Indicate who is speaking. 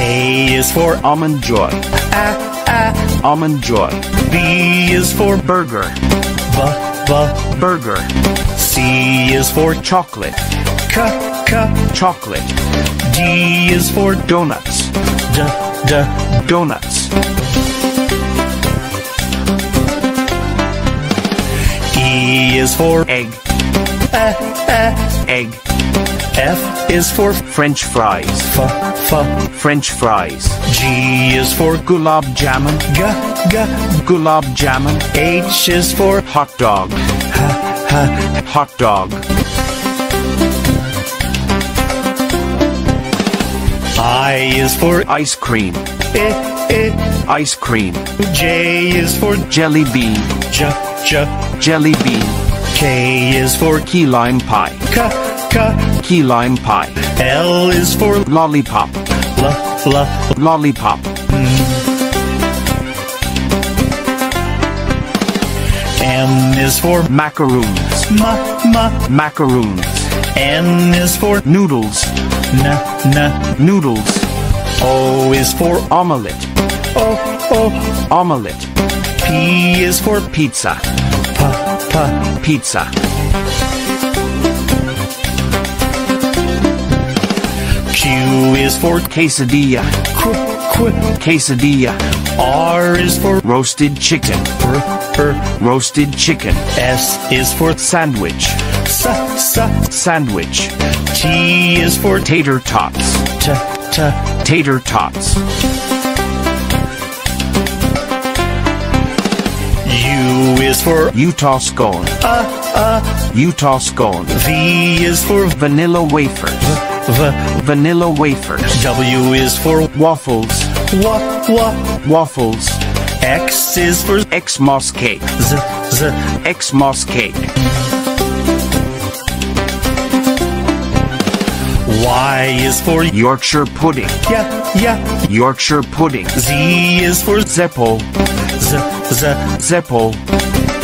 Speaker 1: A is for
Speaker 2: almond joy,
Speaker 1: a, a.
Speaker 2: almond joy,
Speaker 1: B is for
Speaker 2: burger,
Speaker 1: b, b.
Speaker 2: burger,
Speaker 1: C is for
Speaker 2: chocolate,
Speaker 1: c, c.
Speaker 2: chocolate,
Speaker 1: D is for
Speaker 2: donuts,
Speaker 1: d, d.
Speaker 2: donuts,
Speaker 1: E is for
Speaker 2: egg,
Speaker 1: a, a.
Speaker 2: egg,
Speaker 1: F is for
Speaker 2: French fries,
Speaker 1: f, f.
Speaker 2: French fries,
Speaker 1: G is for
Speaker 2: gulab jamun,
Speaker 1: g, g.
Speaker 2: gulab jamun,
Speaker 1: H is for
Speaker 2: hot dog,
Speaker 1: h,
Speaker 2: hot dog,
Speaker 1: I is for
Speaker 2: ice cream,
Speaker 1: I, I.
Speaker 2: ice cream,
Speaker 1: J is for
Speaker 2: jelly bean,
Speaker 1: j, j.
Speaker 2: jelly bean,
Speaker 1: K is for
Speaker 2: key lime pie,
Speaker 1: k, k.
Speaker 2: key lime pie,
Speaker 1: L is for
Speaker 2: lollipop,
Speaker 1: l, l.
Speaker 2: lollipop,
Speaker 1: M is for
Speaker 2: macaroons,
Speaker 1: ma, ma.
Speaker 2: macaroons,
Speaker 1: N is for
Speaker 2: noodles,
Speaker 1: n, n.
Speaker 2: noodles,
Speaker 1: O is for
Speaker 2: omelette,
Speaker 1: o, o.
Speaker 2: omelette,
Speaker 1: P is for
Speaker 2: pizza,
Speaker 1: p, p.
Speaker 2: pizza,
Speaker 1: Q is for
Speaker 2: quesadilla,
Speaker 1: qu, qu.
Speaker 2: quesadilla,
Speaker 1: R is for
Speaker 2: roasted chicken,
Speaker 1: r,
Speaker 2: roasted chicken,
Speaker 1: S is for
Speaker 2: sandwich,
Speaker 1: s, s.
Speaker 2: sandwich,
Speaker 1: T is for
Speaker 2: tater tots,
Speaker 1: t.
Speaker 2: tater tots,
Speaker 1: U for
Speaker 2: Utah scone,
Speaker 1: uh, uh.
Speaker 2: Utah scone,
Speaker 1: V is for
Speaker 2: vanilla wafer,
Speaker 1: v.
Speaker 2: vanilla wafers,
Speaker 1: W is for
Speaker 2: waffles,
Speaker 1: wa, wa.
Speaker 2: waffles,
Speaker 1: X is for
Speaker 2: Xmas cake,
Speaker 1: z, z.
Speaker 2: Xmas cake,
Speaker 1: Y is for
Speaker 2: Yorkshire pudding,
Speaker 1: yeah, yeah.
Speaker 2: Yorkshire pudding,
Speaker 1: Z is for
Speaker 2: Zeppo,
Speaker 1: z, z.
Speaker 2: Zeppo,